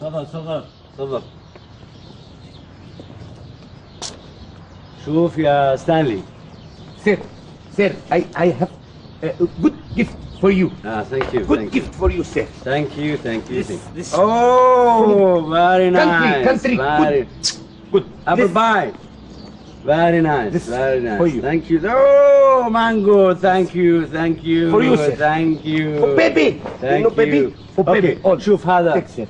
تفضل تفضل تفضل شوف يا ستانلي Sir, sir, I, I have a good gift for you. اه ثانك يو Good gift for you, sir. ثانك يو ثانك يو This, this Oh, very country, nice. country, Very. good, good. Apple This- pie. Very nice. This very nice. for you. Thank you. Oh, mango. Thank you. Thank you. For you, sir. Thank you. For baby. Thank you know, baby. you. For baby. Okay. All. شوف هذا Take, sir.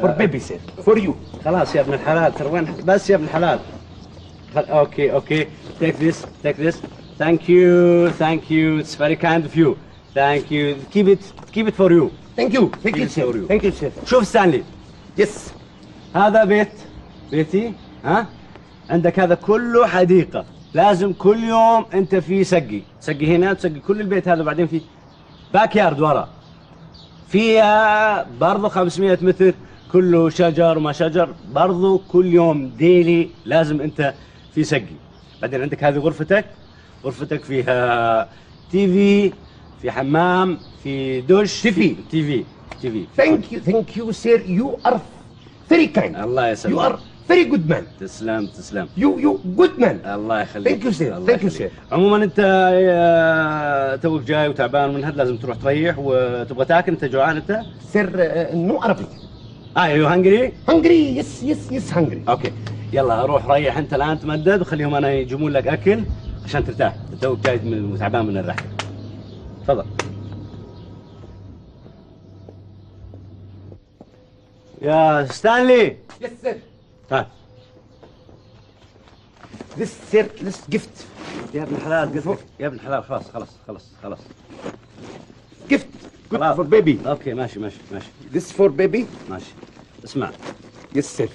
For baby, sir. For you. خلاص يا ابن الحلال ترى وين بس يا ابن الحلال. okay okay this thank you thank you it's very kind of you thank you keep it keep it for you Thank you. Thank you, Please, for sir. you. Thank you, sir. شوف ستانلي Yes. هذا بيت بيتي ها عندك هذا كله حديقة لازم كل يوم أنت في سقي سقي هنا تسقي كل البيت هذا وبعدين في backyard ورا فيها برضو 500 متر كله شجر وما شجر برضو كل يوم daily لازم أنت في سقي بعدين عندك هذه غرفتك غرفتك فيها TV في حمام في دش TV. TV TV Thank you. Thank you, sir. You are very kind. الله يسلمك You are very good man. تسلم تسلم You, you good man. الله يخليك you, sir. الله Thank you, يخليك. عموما أنت آه، توك جاي وتعبان من هاد لازم تروح تريح وتبغى تاكل أنت جوعان أنت؟ Sir, uh, no آه you hungry? Hungry. Yes, yes, yes, hungry. okay يلا روح ريح انت الآن تمدد وخليهم أنا يجيبون لك أكل عشان ترتاح توك جاي من وتعبان من الرحله تفضل يا ستانلي Yes, sir. ها This, sir, this gift. يا ابن الحلال يا ابن الحلال خلاص خلاص خلاص خلاص Gift. خلاص. for baby. أوكي ماشي ماشي ماشي This for baby. ماشي اسمع Yes, sir.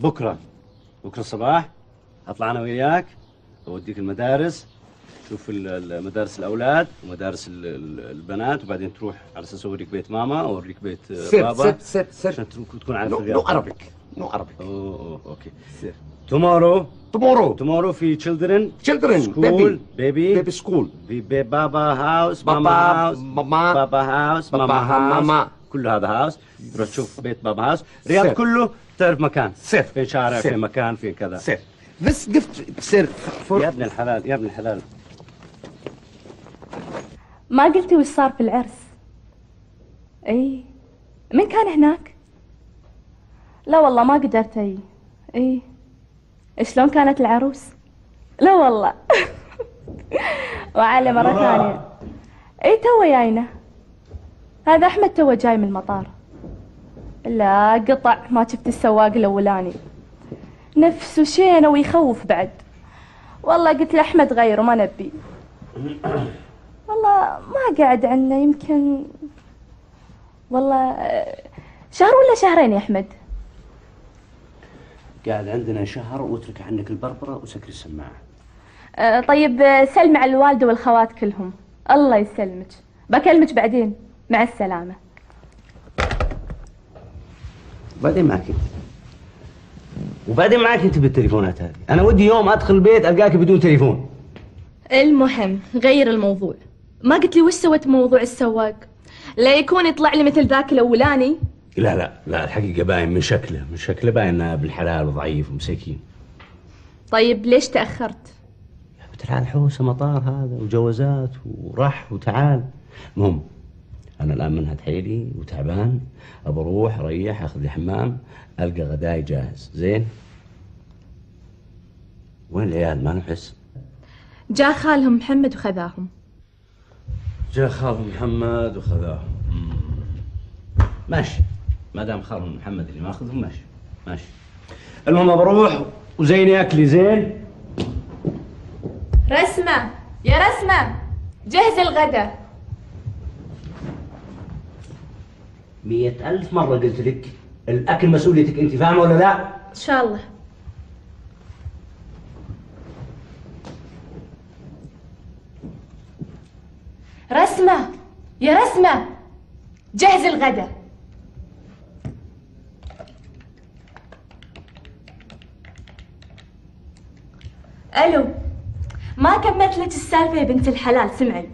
بكرة بكرة الصباح أطلع أنا وياك أوديك المدارس شوف مدارس الأولاد ومدارس ال- ال- البنات وبعدين تروح على أساس أوريك بيت ماما أوريك بيت Sir, بابا sir, sir, sir. عشان تكون- عارف No, الرياضة. Arabic. اوه اوه أوكي Sir. تومورو Tomorrow. تومورو في تشيلدرن Children. سكول Baby. بيبي Baby school. في بابا هاوس بابا، هاوس ماما، بابا هاوس بابا، ماما هاوس ماما. كل هذا هاوس تروح تشوف بيت بابا هاوس رياض سير. كله تعرف مكان سير. في شارع سير. في مكان في كذا. This gift, sir, for يا ابن الحلال يا ابن الحلال ما قلتي وش صار في العرس إي من كان هناك لا والله ما قدرت إي. إي. شلون كانت العروس؟ لا والله. وعلي مرة ثانية. إي تو جاينا. هذا أحمد تو جاي من المطار. لا قطع ما شفت السواق الأولاني. نفسه شينه ويخوف بعد. والله قلت لاحمد غيره ما نبي. والله ما قاعد عنا يمكن والله آه، شهر ولا شهرين يا أحمد؟ قاعد عندنا شهر واترك عنك البربرة وسكر السماعة. آه، طيب آه، سلم على الوالدة والخوات كلهم. الله يسلمك. بكلمك بعدين. مع السلامة. وبعدين معك أنت. وبعدين معك أنت بالتليفونات هذه. أنا ودي يوم أدخل البيت ألقاك بدون تليفون. المهم غير الموضوع. ما قلت لي وش سويت بموضوع السواق؟ لا يكون يطلع لي مثل ذاك الأولاني. لا لا لا الحقيقة باين من شكله من شكله باين إنه بالحلال وضعيف ومساكين. طيب ليش تأخرت؟ تعال حوسه مطار هذا وجوازات ورح وتعال. المهم أنا الآن منهد حيلي وتعبان ابى أروح اريح أخذ لي حمام ألقى غداي جاهز. زين؟ وين العيال؟ ما نحس. جاء خالهم محمد وخذاهم. جاء خالهم محمد وخذاهم. ماشي. ما دام خالهم محمد اللي ماخذهم ماشي ماشي. المهم بروح وزيني اكلي زين. رسمة يا رسمة جهز الغدا. مية ألف مرة قلت لك الأكل مسؤوليتك أنت فاهمة ولا لا؟ إن شاء الله. رسمة يا رسمة جهز الغدا. ألو. ما كملت لك السالفة يا بنت الحلال سمعي.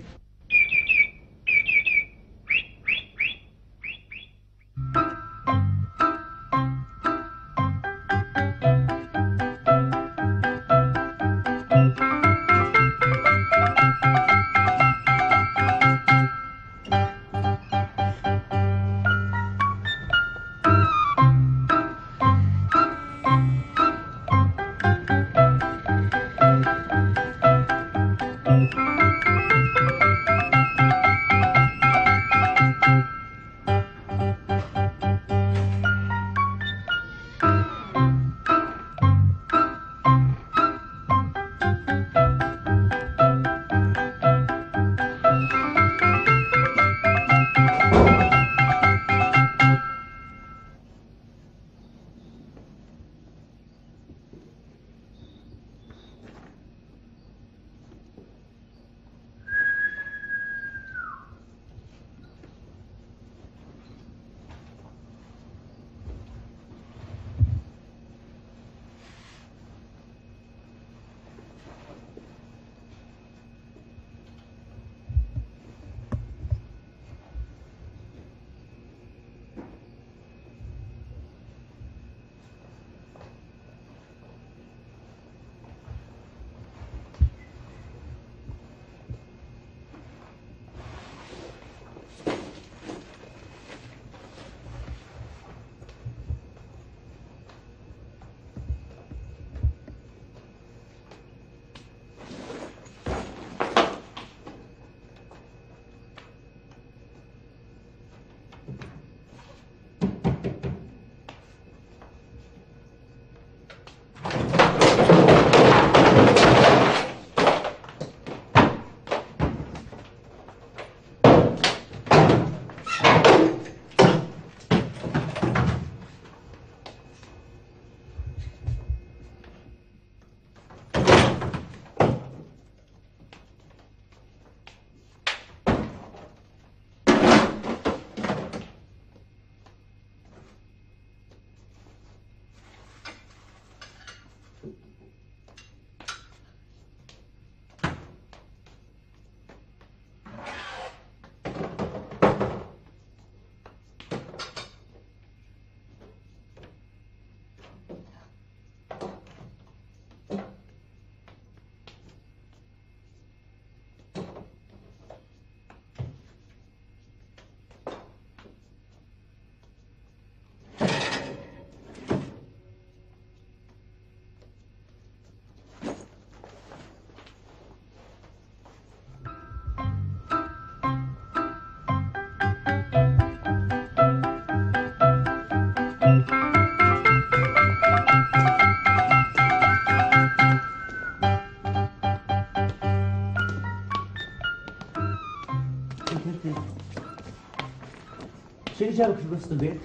اللي جابك في وسط البيت؟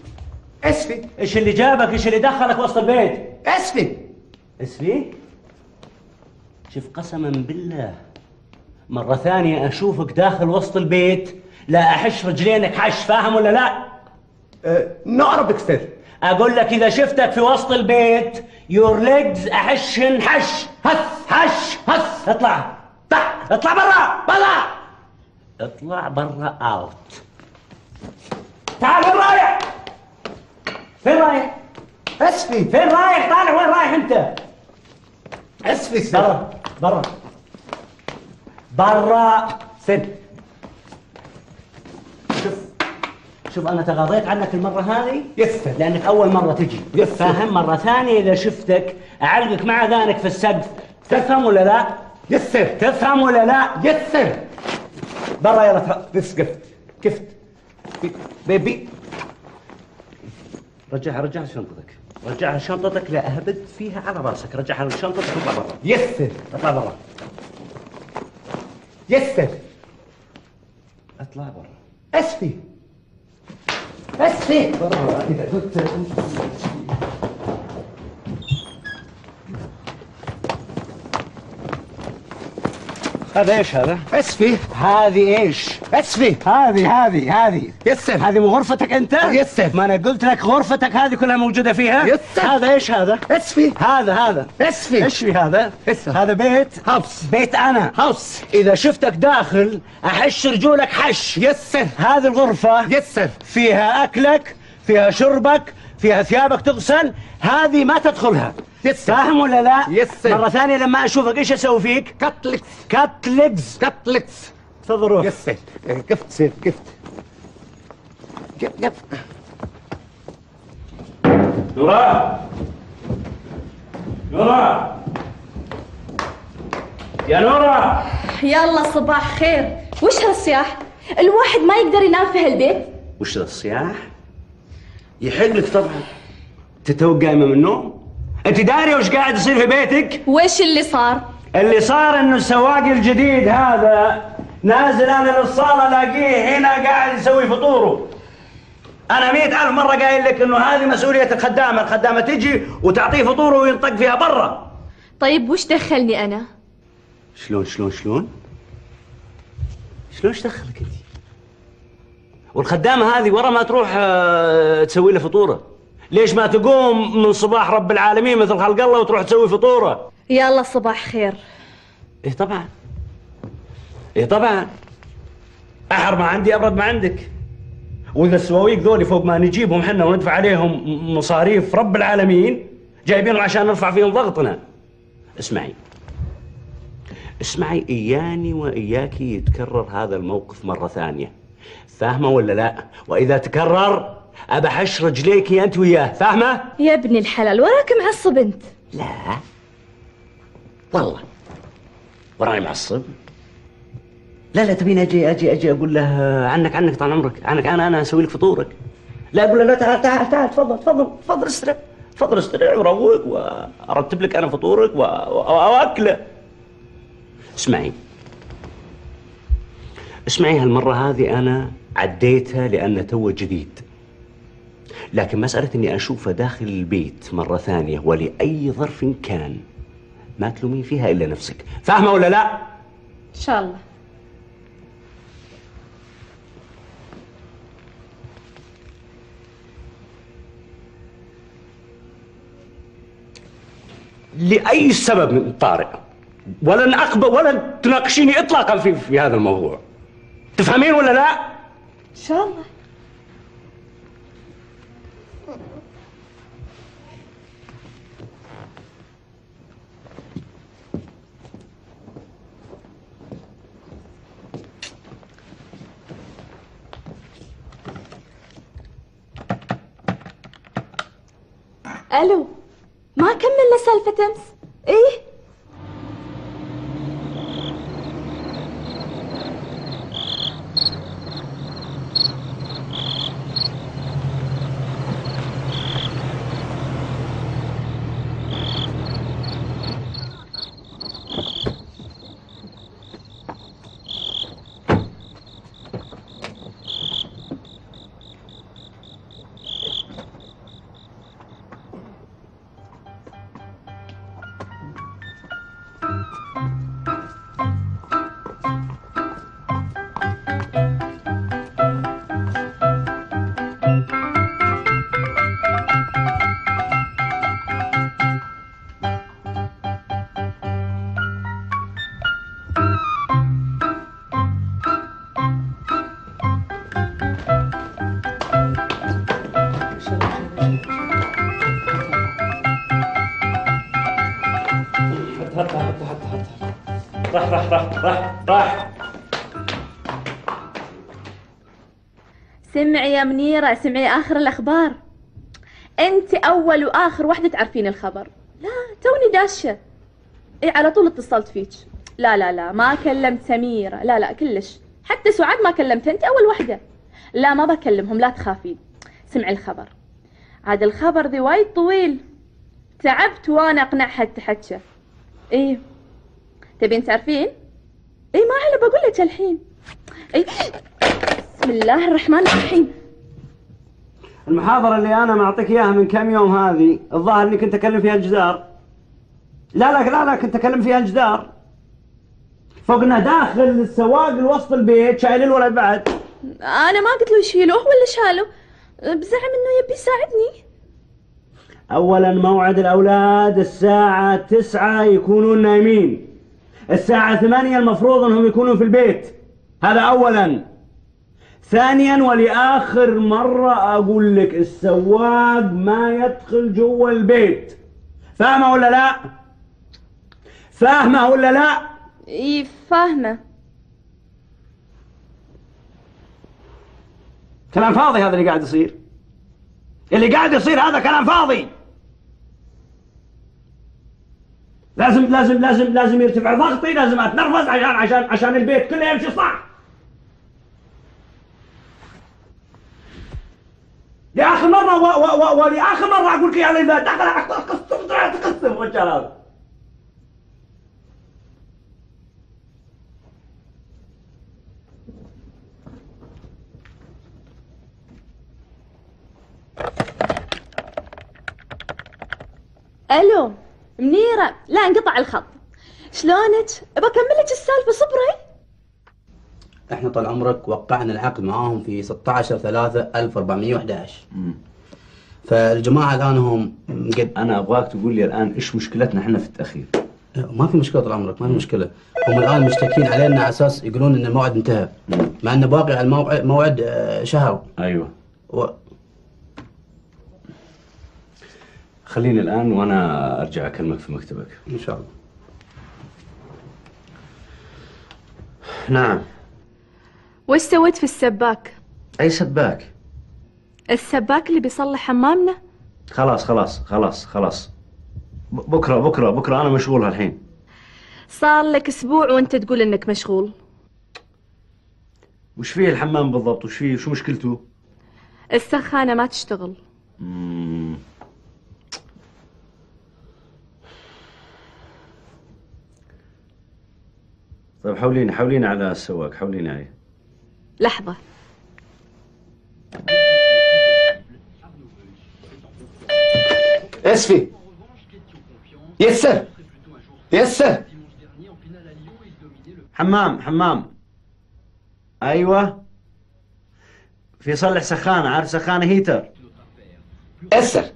إيش في إيش اللي جابك؟ إيش اللي دخلك وسط البيت؟ إيش في إيش في؟ شوف قسما بالله مرة ثانية أشوفك داخل وسط البيت لا أحش رجلينك حش فاهم ولا لا؟ أه نعرفك sir أقول لك إذا شفتك في وسط البيت your legs أحشن حش هس حش هس اطلع اطلع برا برا اطلع برا out تعال وين رايح؟ فين رايح؟ إيش في. فين رايح؟ طالع وين رايح أنت؟ إيش في sir برا برا. برا سد شوف شوف أنا تغاضيت عنك المرة هذه yes, sir لأنك أول مرة تجي. yes. فاهم مرة ثانية إذا شفتك أعلقك مع ذانك في السقف. تفهم ولا لا؟ يسر تفهم ولا لا؟ يسر برا يلا كفت كفت بيبي. رجعها رجعها شنطتك. رجعها شنطتك لا أهبد فيها على رأسك. رجعها شنطتك واطلع برا يسر أطلع برا. يسر أطلع برا. أسفي. أسفي. برا. إذا قلت هذا إيش هذا؟ اسفي هذه إيش؟ اسفي هذه هذه هذه يسر هذه مو غرفتك أنت؟ يسر. ما أنا قلت لك غرفتك هذه كلها موجودة فيها؟ يسر. هذا إيش هذا؟ اسفي هذا هذا اسفي إيش في هذا؟ يسر. هذا بيت هاوس بيت أنا هاوس إذا شفتك داخل أحش رجولك حش يسر هذه الغرفة يسر فيها أكلك فيها شربك فيها ثيابك تغسل هذه ما تدخلها يسر. فاهم ولا لا؟ يسر. مرة ثانية لما أشوفك إيش أسوي فيك؟ كاتلكس. كات ليجز كاتلكس. تفضل روح. يسر. كفت سير كفت. كفت نورا. نورا. يا نورا. يلا صباح خير. وش هالصياح؟ الواحد ما يقدر ينام في هالبيت. وش ذا الصياح؟ يحق لك طبعا. تتوق قايمة من النوم؟ أنت داري وش قاعد يصير في بيتك؟ وش اللي صار اللي صار إنه السواق الجديد هذا نازل أنا للصالة ألاقيه هنا قاعد يسوي فطوره أنا مئة ألف مرة قايل لك إنه هذه مسؤولية الخدامة الخدامة تجي وتعطيه فطوره وينطق فيها برا طيب وش دخلني أنا شلون شلون شلون؟ شلون إيش دخلك أنت؟ والخدامة هذه ورا ما تروح آه، تسوي له فطورة ليش ما تقوم من صباح رب العالمين مثل خلق الله وتروح تسوي فطورة؟ يلا صباح خير. إيه طبعا. إيه طبعا. أحر ما عندي أبرد ما عندك. وإذا السواويق ذولي فوق ما نجيبهم حنا وندفع عليهم مصاريف رب العالمين جايبينهم عشان نرفع فيهم ضغطنا. اسمعي. اسمعي إياني واياك يتكرر هذا الموقف مرة ثانية. فاهمة ولا لا؟ وإذا تكرر ابى احش رجليكي أنت وياه فاهمة؟ يا ابن الحلال وراك معصب أنت. لا. والله. وراني معصب. لا لا تبيني أجي أجي أجي أقول له عنك عنك طال عمرك عنك أنا أنا أسوي لك فطورك. لا أقول له لا تعال تعال تعال تفضل تفضل تفضل استرع تفضل استرع وروق وأرتب لك أنا فطورك وأكله. اسمعي. اسمعي هالمرة هذه أنا عديتها لأنه تو جديد. لكن مسألة إني أشوفه داخل البيت مرة ثانية ولأي ظرف كان ما تلومين فيها إلا نفسك. فاهمة ولا لا؟ إن شاء الله. لأي سبب من طارئ. ولن أقبل ولن تناقشيني إطلاقا في, في هذا الموضوع. تفهمين ولا لا؟ إن شاء الله. ألو ما كملنا سالفة أمس؟ يا منيرة سمعي آخر الأخبار. أنت أول وآخر واحدة تعرفين الخبر. لا توني داشة. إيه على طول اتصلت فيك. لا لا لا ما كلمت سميرة. لا لا كلش. حتى سعاد ما كلمتها أنت أول واحدة لا ما بكلمهم لا تخافين. سمعي الخبر. عاد الخبر ذي وايد طويل. تعبت وأنا أقنعها تحكى إيه. تبين تعرفين؟ إيه ما على بقول لك الحين. إيه. بسم الله الرحمن الرحيم. المحاضرة اللي أنا معطيك إياها من كم يوم هذه الظاهر إني كنت أكلم فيها الجدار. لا لا لا لا كنت أكلم فيها الجدار. فوقنا داخل السواق لوسط البيت شايل الولد بعد. أنا ما قلت له يشيلوه ولا شاله. بزعم إنه يبي يساعدني. أولا موعد الأولاد الساعة تسعة يكونون نايمين. الساعة ثمانية المفروض أنهم يكونوا في البيت. هذا أولا. ثانيا ولآخر مرة أقول لك السواق ما يدخل جوا البيت. فاهمة ولا لا؟ فاهمة ولا لا؟ إيه فاهمة. كلام فاضي هذا اللي قاعد يصير. اللي قاعد يصير هذا كلام فاضي. لازم لازم لازم لازم يرتفع ضغطي لازم أتنرفز عشان عشان عشان البيت كله يمشي صح. لآخر مرة و و و ولآخر مرة أقول لك يعني اذا دخل تقسم تقسم الرجال هذا ألو منيرة لا انقطع الخط. شلونك؟ بكمل لك السالفة صبري. إحنا طال عمرك وقعنا العقد معاهم في 16 3 1411 فالجماعة الآن هم قد أنا أبغاك تقول لي الآن إيش مشكلتنا إحنا في التأخير؟ ما في مشكلة طال عمرك ما في مشكلة. هم الآن مشتكين علينا على أساس يقولون إن الموعد انتهى مع انه باقي على الموعد موعد آه، شهر. أيوه. و... خليني الآن وأنا أرجع أكلمك في مكتبك. إن شاء الله. نعم. وش سويت في السباك؟ أي سباك؟ السباك اللي بيصلح حمامنا؟ خلاص خلاص خلاص خلاص. ب- بكرة بكرة بكرة أنا مشغول هالحين. صار لك أسبوع وأنت تقول إنك مشغول. وش فيه الحمام بالضبط؟ وش فيه؟ شو مشكلته؟ السخانة ما تشتغل. مم. طيب حوليني حوليني على السواق حوليني عليه. لحظة اسفي يس سر يس سر حمام حمام أيوه في صلح سخانة عارف سخانة هيتر sir.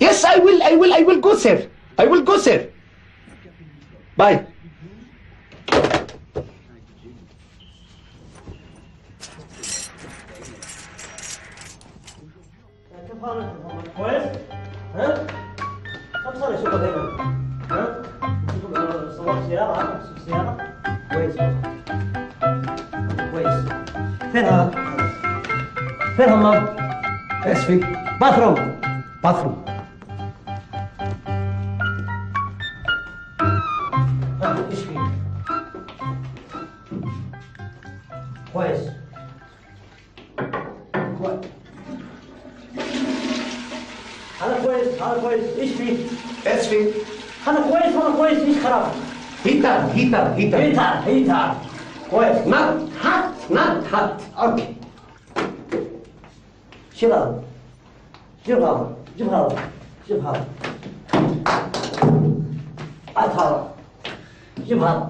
Yes, I will, I will, I will go, sir. I will go, sir. Bye. كويس؟ ها؟ كم صار شغل هنا؟ ها؟ صورت سيارة ها؟ سيارة؟ كويس كويس فين هذا؟ فين همام؟ اسفي باثروم باثروم heater heater. heater heater. كويس. not hot not hot okay. شيل هذا. جيب هذا. جيب هذا. جيب هذا. هات هذا جيب هذا.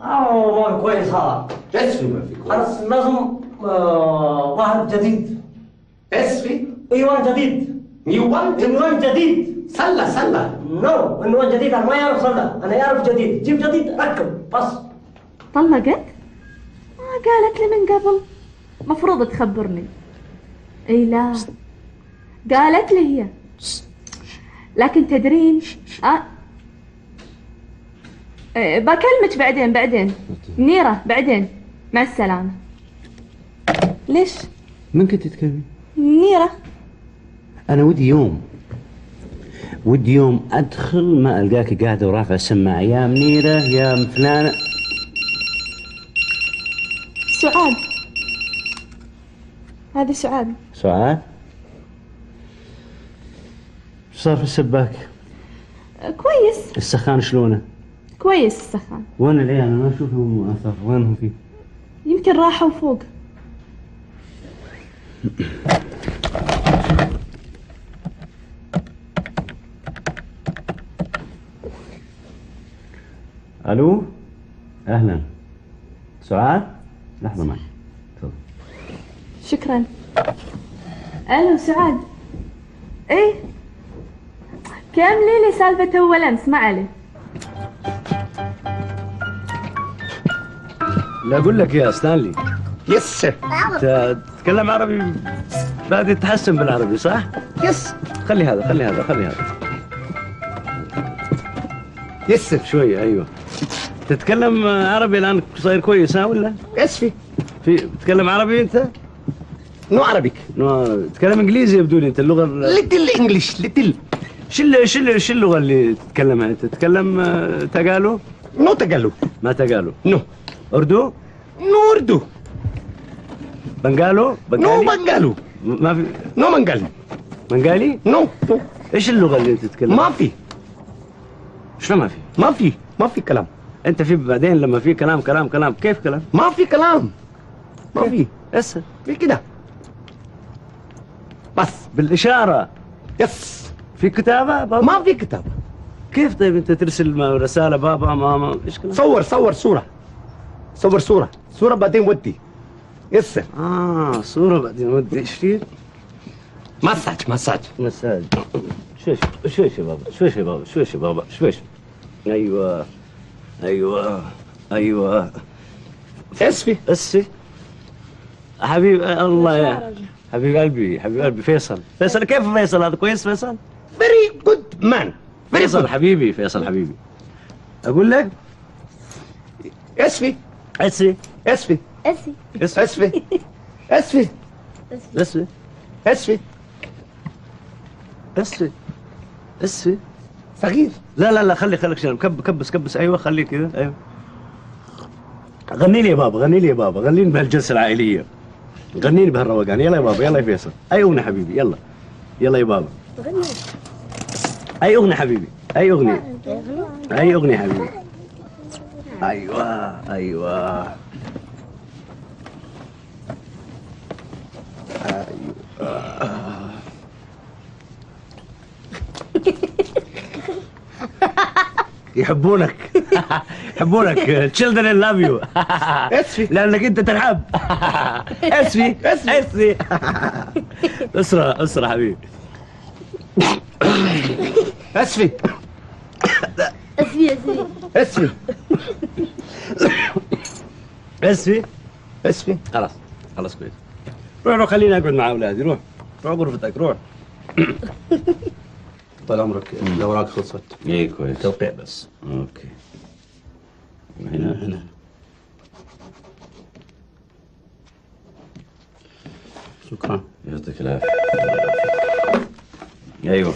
ما كويس هذا. اسفي ما في كويس. لازم آه، ظهر جديد. اسفي؟ إيوان جديد. want عنوان جديد. سلة سلة. نو عنوان جديد أنا ما يعرف صدى أنا يعرف جديد. جيب جديد ركب بس. طلقت؟ ما قالت لي من قبل. مفروض تخبرني. إي لا. قالت لي هي. لكن تدرين آه. آه، بكلمك بعدين بعدين. منيرة بعدين. مع السلامة. ليش؟ من كنت تتكلمي؟ منيرة أنا ودي يوم. ودي يوم أدخل ما ألقاك قاعدة ورافع السماعة. يا منيرة يا فلانة. سعاد. هذه سعاد. سعاد؟ إيش صار في السباك؟ كويس. السخان شلونه؟ كويس السخان. وين العيال؟ أنا ما أشوفهم. اثر وينهم في؟ يمكن راحوا فوق. ألو؟ أهلا. سعاد؟ لحظة معي. تفضل. شكرا. ألو سعاد. إيه؟ كملي لي سالفة اول امس ما عليه. لا أقول لك يا ستانلي. yes تتكلم عربي؟ بادي تتحسن بالعربي صح؟ yes. خلي هذا خلي هذا خلي هذا. yes شوية أيوه. تتكلم عربي الآن صاير كويس ها ولا؟ yes في في تتكلم عربي أنت؟ no Arabic no تتكلم إنجليزي يبدو لي أنت اللغة ال- little English little شو شو شو اللغة اللي تتكلمها أنت؟ تتكلم آه، تقالو؟ no تقلو ما تقالو no أردو؟ no أردو بنغالو؟ no؟ بنغالو ما في no منقالي بنغالي؟ no إيش اللغة اللي أنت تتكلم؟ ما في شلون ما في؟ ما في ما في كلام انت في بعدين لما في كلام كلام كلام. كيف كلام؟ ما في كلام. ما في. اسهل في كده. بس. بالإشارة. يس. في كتابة بابا؟ ما في كتاب كيف طيب انت ترسل رسالة بابا؟ ماما إيش كلام؟ صور صور صورة. صور صورة. صورة بعدين ودي. يس آه صورة بعدين ودي. إيش في؟ مساج مساج. مساج. شوش شوش يا بابا شوش يا بابا شوش يا بابا شوش أيوه. أيوه أيوه اسفي اسي حبيب الله يا حبيب قلبي حبيب قلبي فيصل فيصل كيف فيصل هذا كويس فيصل؟ very good man فيصل حبيبي فيصل حبيبي أقول لك اسفي اسفي اسي اسي اسفي اسفي اسي اسفي اسي اسي صغير. لا لا لا خلي خليك شنو كب كبس كبس. أيوه خليه كذا أيوه. غني لي يا بابا غني لي يا بابا. غني لي بهالجلسة العائلية. غني لي بهالروقان. يلا يا بابا يلا يا فيصل. أي أغنية حبيبي؟ يلا. يلا يا بابا. أي أغنية حبيبي؟ أي أغنية؟ أي أغنية حبيبي؟ أيوه. أيوه. يحبونك. يحبونك. Children love you. اسفي. لأنك أنت تنحب اسفي. اسفي. اسفي. أسرع أسرع حبيبي. اسفي. اسفي اسفي. اسفي. اسفي. اسفي. خلاص. خلاص كويس. روح روح خليني أقعد مع أولادي. روح. روح غرفتك روح. طال عمرك الاوراق خلصت. اي كويس. توقيع بس. أوكي. هنا؟ هنا. شكرا. يعطيك العافية. أيوه.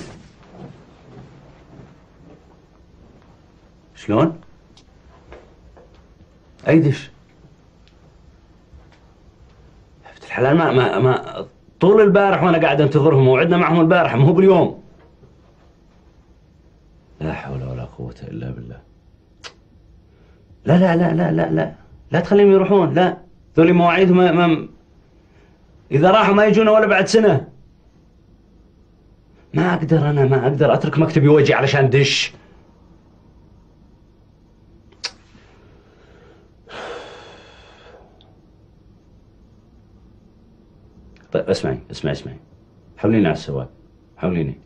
شلون؟ اي دش يا بنت الحلال؟ ما ما ما طول البارح وأنا قاعد أنتظرهم موعدنا معهم البارح ما هو باليوم لا حول ولا قوة إلا بالله. لا لا لا لا لا لا. لا تخليهم يروحون لا. ذولي مواعيدهم ما, ما إذا راحوا ما يجونا ولا بعد سنة. ما أقدر أنا ما أقدر. أترك مكتبي وأجي علشان دش. طيب اسمعي اسمعي اسمعي. حوليني على السواق حوليني.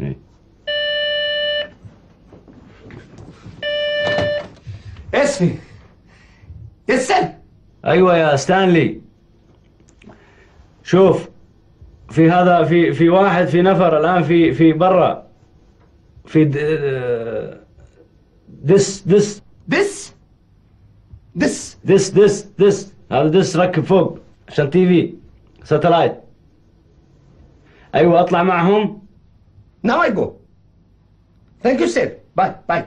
إيه. اسفي يسل أيوه يا ستانلي شوف في هذا في في واحد في نفر الآن في في برا في دس دس This? This? this this this هذا this ركب فوق عشان TV satellite أيوه أطلع معهم Now I go. Thank you, sir. Bye, bye.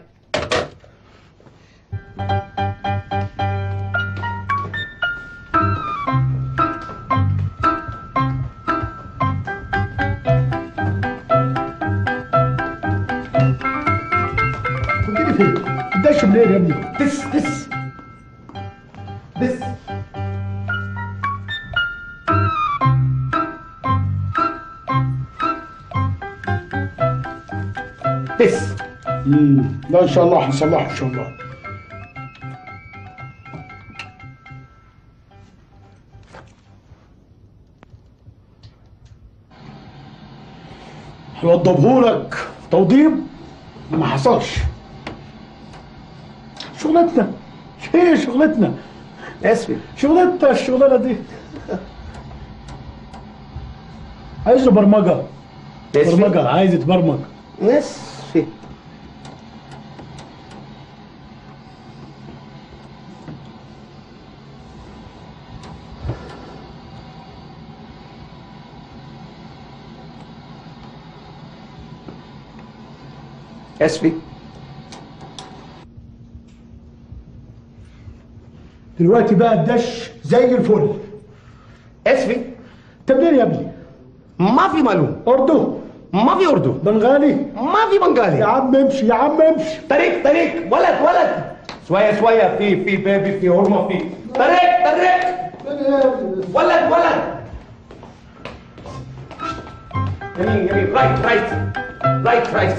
This. This. This. مم. لا إن شاء الله هنصلحه إن شاء الله هوضبهولك توضيب ما حصلش شغلتنا. هي شغلتنا. اسفل شغلتنا الشغلانة دي. عايزه برمجه برمجة عايز يتبرمج اسفل اسفل دلوقتي بقى الدش زي الفل. انت منين يا ابني؟ ما في معلوم أردو. ما في أردو. بنغالي. ما في يا بنغالي عم امشي يا عم امشي. طريق طريق. ولد ولد. شوية شوية. في في بيبي في هرمة في. طريق طريق. ولد ولد. يمين يمين رايت رايت رايت رايت